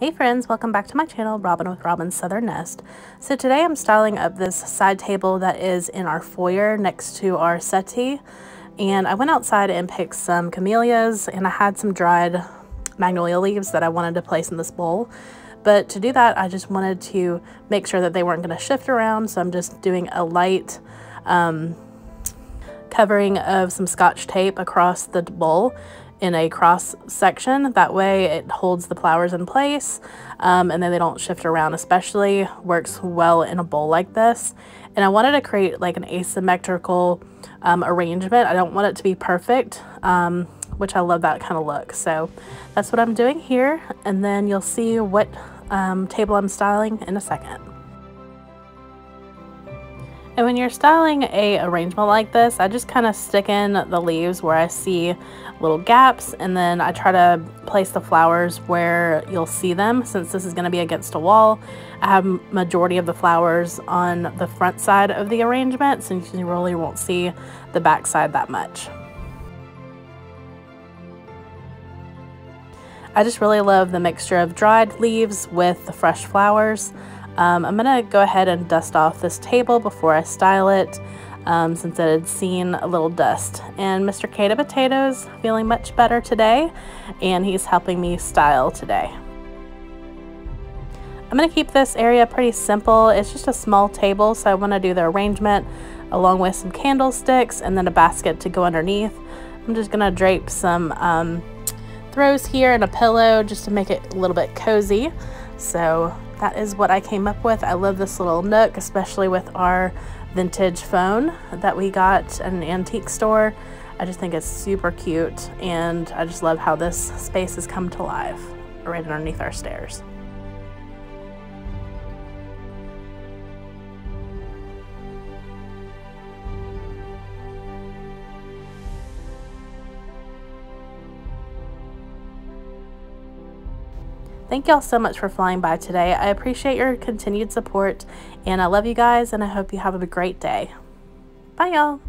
Hey friends, welcome back to my channel, Robyn with Robyn's Southern Nest. So today I'm styling up this side table that is in our foyer next to our settee. And I went outside and picked some camellias and I had some dried magnolia leaves that I wanted to place in this bowl. But to do that, I just wanted to make sure that they weren't going to shift around. So I'm just doing a light um, covering of some scotch tape across the bowl in a cross section. That way it holds the flowers in place um, and then they don't shift around, especially works well in a bowl like this. And I wanted to create like an asymmetrical um, arrangement. I don't want it to be perfect, um, which I love that kind of look. So that's what I'm doing here. And then you'll see what um, table I'm styling in a second. And when you're styling a arrangement like this, I just kind of stick in the leaves where I see little gaps and then I try to place the flowers where you'll see them since this is going to be against a wall. I have majority of the flowers on the front side of the arrangement since you really won't see the back side that much. I just really love the mixture of dried leaves with the fresh flowers. Um, I'm going to go ahead and dust off this table before I style it um, since it had seen a little dust. And Mr. Kata Potatoes feeling much better today and he's helping me style today. I'm going to keep this area pretty simple. It's just a small table so I want to do the arrangement along with some candlesticks and then a basket to go underneath. I'm just going to drape some um, throws here and a pillow just to make it a little bit cozy. So that is what I came up with. I love this little nook, especially with our vintage phone that we got at an antique store. I just think it's super cute and I just love how this space has come to life right underneath our stairs. Thank y'all so much for flying by today. I appreciate your continued support and I love you guys and I hope you have a great day. Bye y'all.